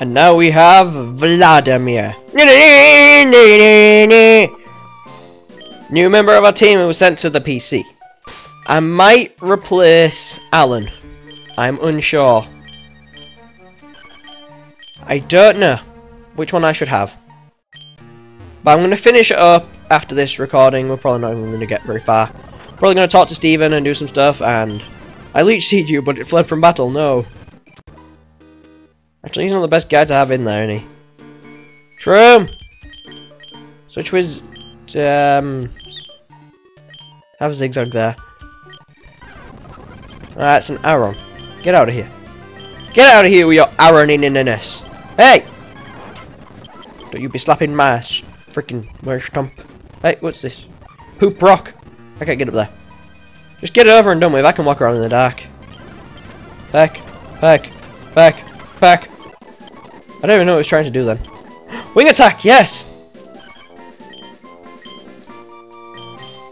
And now we have Vladimir. New member of our team who was sent to the PC. I might replace Alan. I'm unsure. I don't know which one I should have. But I'm going to finish it up after this recording. We're probably not even going to get very far. Probably going to talk to Steven and do some stuff and... I leech seed you, but it fled from battle. No. He's not the best guy to have in there, is he? Shroom! Switch with... Um... Have a zigzag there. That's an Aron. Get out of here. Get out of here with your Aaroning in the nest. Hey! Don't you be slapping my freaking merch stump. Hey, what's this? Poop rock. I can't get up there. Just get it over and done with. I can walk around in the dark. Back, back, back, back. I don't even know what it's trying to do then. Wing attack, yes!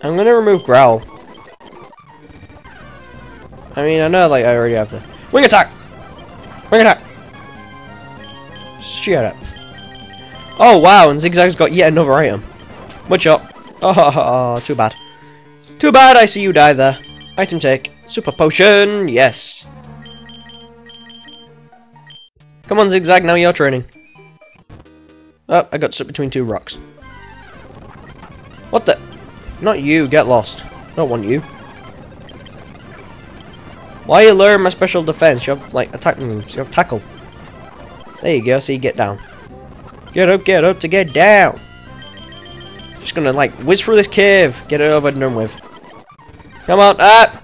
I'm gonna remove Growl. I mean, I know, like, I already have the... Wing attack! Wing attack! Shut up. Oh, wow, and Zigzag's got yet another item. Much up. Oh, too bad. Too bad I see you die there. Item take. Super potion, yes. Come on, Zigzag, now you're training. Oh, I got stuck between two rocks. What the? Not you, get lost. Don't want you. Why you learn my special defense? You have, like, attack moves. You have tackle. There you go, so you get down. Get up, get up to get down. Just gonna, like, whiz through this cave. Get it over and done with. Come on, ah!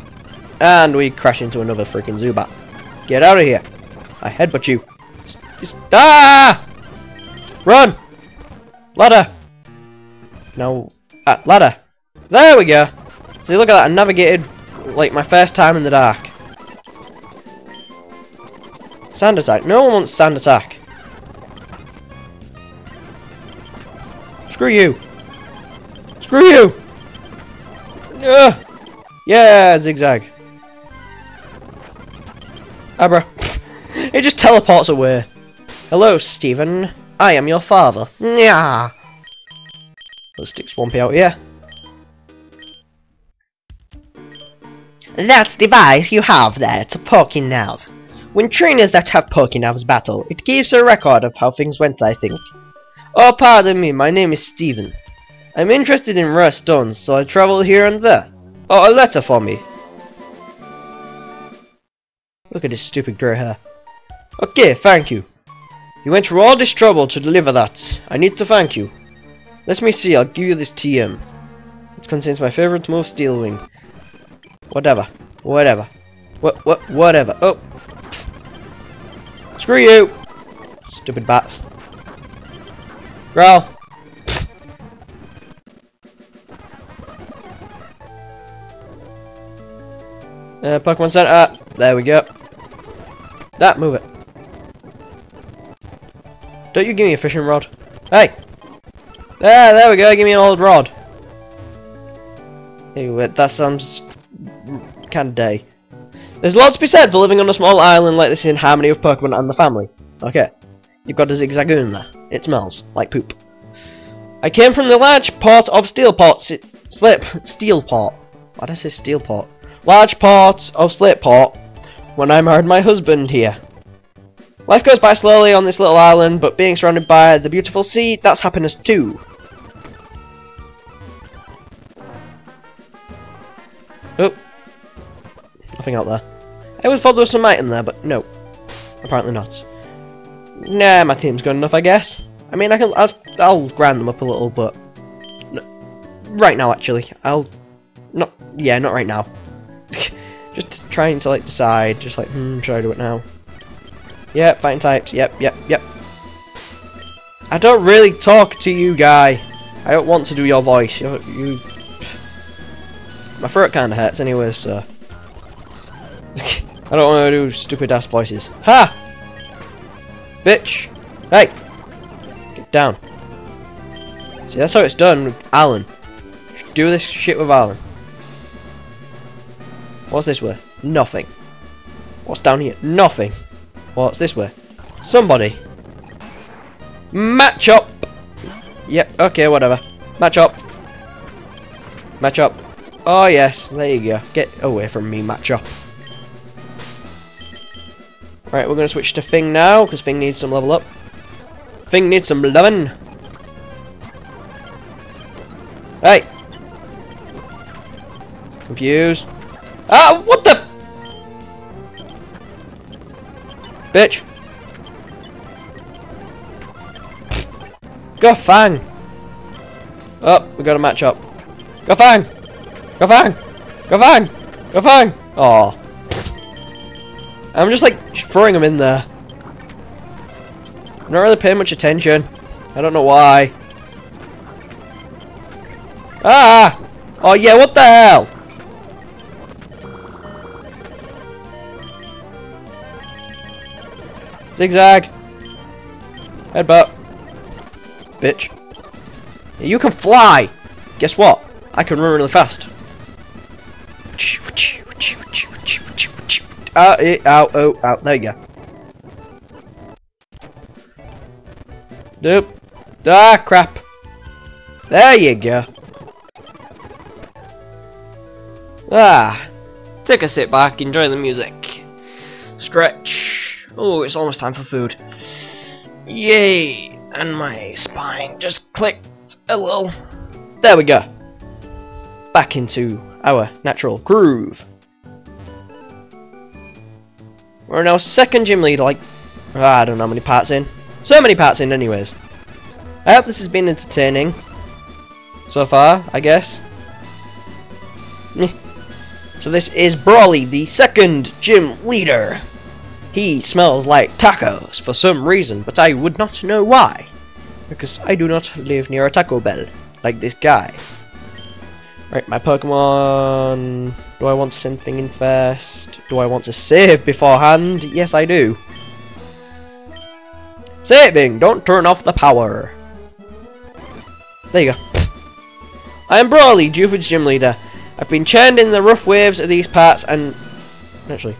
And we crash into another freaking Zubat. Get out of here. I headbutt you. Just, ah! Run! Ladder! No. Ah, ladder. There we go. See, look at that. I navigated, like, my first time in the dark. Sand attack. No one wants sand attack. Screw you. Screw you! Ugh. Yeah, zigzag. Abra. it just teleports away. Hello, Steven. I am your father. Yeah. Let's stick Swampy out here. That device you have there, it's a Pokénav. When trainers that have Pokénavs battle, it gives a record of how things went, I think. Oh, pardon me, my name is Steven. I'm interested in rare stones, so I travel here and there. Oh, a letter for me. Look at this stupid grey hair. Okay, thank you. You went through all this trouble to deliver that. I need to thank you. Let me see, I'll give you this TM. It contains my favorite move, Steel Wing. Whatever. Whatever. What, what, whatever. Oh. Screw you! Stupid bats. Growl. Uh, Pokemon Center. Ah, there we go. That, move it. Don't you give me a fishing rod. Hey! There, there we go, give me an old rod. Anyway, that sounds kind of day. There's lots to be said for living on a small island like this in harmony with Pokemon and the family. Okay. You've got a Zigzagoon there. It smells like poop. I came from the large port of Steelport. Slip. Steelport. Why did I say Steelport? large part of Slateport when I married my husband here. Life goes by slowly on this little island, but being surrounded by the beautiful sea, that's happiness too. Oh. Nothing out there. I would thought there was some item there, but no. Apparently not. Nah, my team's good enough, I guess. I mean, I can, I'll, I'll grind them up a little, but... Right now, actually. I'll... Not... Yeah, not right now. just trying to like decide, just like, hmm, should I do it now? Yep, fighting types, yep, yep, yep. I don't really talk to you, guy. I don't want to do your voice. You, you my throat kind of hurts anyway, so I don't want to do stupid ass voices. Ha! Bitch! Hey! Get down. See, that's how it's done with Alan. Do this shit with Alan. What's this way? Nothing. What's down here? Nothing. What's this way? Somebody. Match up! Yep, okay, whatever. Match up. Match up. Oh yes, there you go. Get away from me, match up. Right, we're gonna switch to Fing now, because Fing needs some level up. Fing needs some lovin'. Hey! Confused. Ah, what the? Bitch. Go Fang! Oh, we got a match up. Go Fang! Go Fang! Go Fang! Go Fang! Oh. I'm just like throwing them in there. I'm not really paying much attention. I don't know why. Ah! Oh yeah, what the hell? Zigzag. Headbutt. Bitch. You can fly! Guess what? I can run really fast. Ah, eh, ow, oh, ow, there you go. Nope. Ah, crap. There you go. Ah. Take a sit back, enjoy the music. Stretch. Oh, it's almost time for food. Yay! And my spine just clicked a little. There we go. Back into our natural groove. We're now second gym leader, like, ah, I don't know how many parts in. So many parts in anyways. I hope this has been entertaining. So far, I guess. So this is Brawly, the second gym leader. He smells like tacos for some reason, but I would not know why. Because I do not live near a Taco Bell, like this guy. Right, my Pokemon... Do I want to send thing in first? Do I want to save beforehand? Yes, I do. Saving! Don't turn off the power! There you go. I am Brawly, Dewford's gym leader. I've been churned in the rough waves of these parts and... Actually,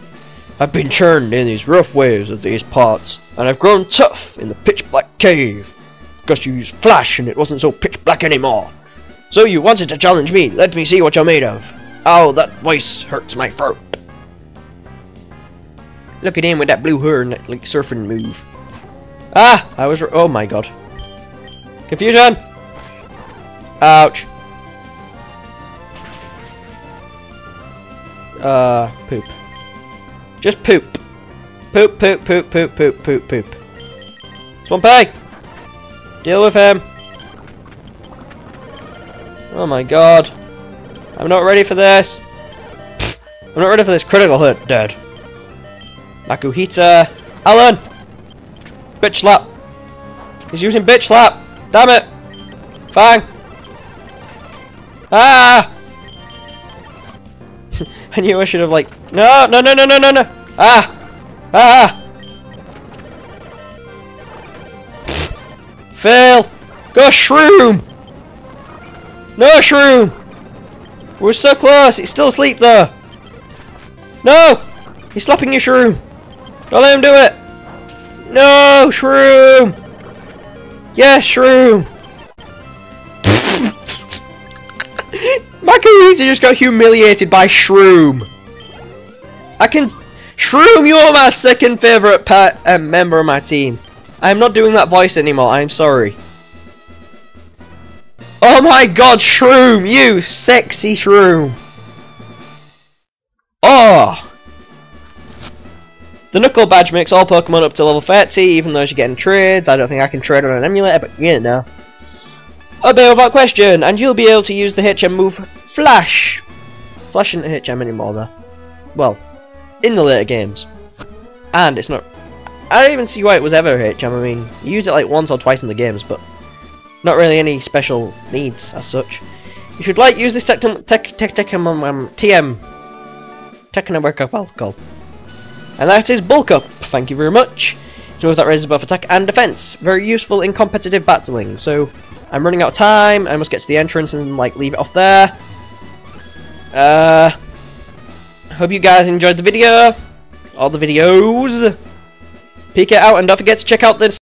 I've been churned in these rough waves of these parts, and I've grown tough in the pitch black cave. Because you used flash and it wasn't so pitch black anymore. So you wanted to challenge me, let me see what you're made of. Oh, that voice hurts my throat. Look at him with that blue hair and that like surfing move. Ah! I was oh my god. Confusion! Ouch. Uh, poop. Just poop. Poop, poop, poop, poop, poop, poop, poop. Swampy! Deal with him! Oh my god. I'm not ready for this. I'm not ready for this critical hit, dead. Makuhita. Alan! Bitch slap! He's using bitch slap! Damn it! Fang! Ah! I knew I should have like no no no no no no no. Ah ah. Fail. Go shroom no shroom we're so close. He's still asleep though. No. He's slapping your shroom. Don't let him do it. No shroom. Yes shroom. Makuhita just got humiliated by Shroom. I can... Shroom, you're my second favourite pet um, member of my team. I'm not doing that voice anymore, I'm sorry. Oh my god, Shroom, you sexy Shroom. Oh! The Knuckle badge makes all Pokemon up to level 30, even though you're getting trades. I don't think I can trade on an emulator, but you know. Obey without question, and you'll be able to use the HM move Flash! Flash isn't HM anymore though. Well, in the later games. And it's not... I don't even see why it was ever HM, I mean, you use it like once or twice in the games, but not really any special needs as such. You should like use this tech tech tech tech um, um, TM Techno Workup alcohol. And that is Bulk Up, thank you very much. It's move that raises both attack and defense. Very useful in competitive battling, so I'm running out of time, I must get to the entrance and like leave it off there. Uh, hope you guys enjoyed the video, all the videos. Peek it out and don't forget to check out this